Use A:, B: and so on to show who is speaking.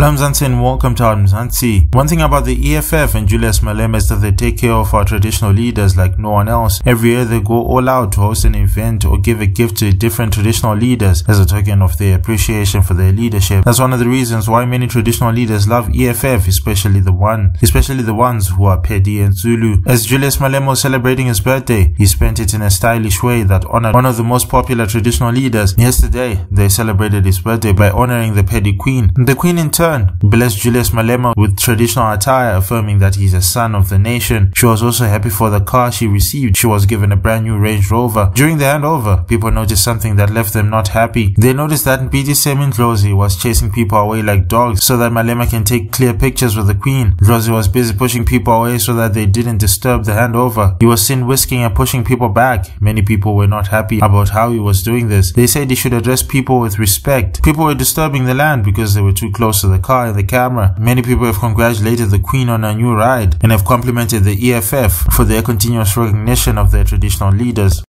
A: Hello and welcome to Mzansi. One thing about the EFF and Julius Malema is that they take care of our traditional leaders like no one else. Every year they go all out to host an event or give a gift to different traditional leaders as a token of their appreciation for their leadership. That's one of the reasons why many traditional leaders love EFF, especially the one, especially the ones who are Pedi and Zulu. As Julius Malema was celebrating his birthday, he spent it in a stylish way that honored one of the most popular traditional leaders. Yesterday, they celebrated his birthday by honoring the Pedi Queen. The Queen in turn blessed Julius Malema with traditional attire, affirming that he's a son of the nation. She was also happy for the car she received. She was given a brand new Range Rover. During the handover, people noticed something that left them not happy. They noticed that Mbuyiseni Ndlozi was chasing people away like dogs so that Malema can take clear pictures with the Queen. Ndlozi was busy pushing people away so that they didn't disturb the handover. He was seen whisking and pushing people back. Many people were not happy about how he was doing this. They said he should address people with respect. People were disturbing the land because they were too close to the car and the camera. Many people have congratulated the Queen on her new ride and have complimented the EFF for their continuous recognition of their traditional leaders.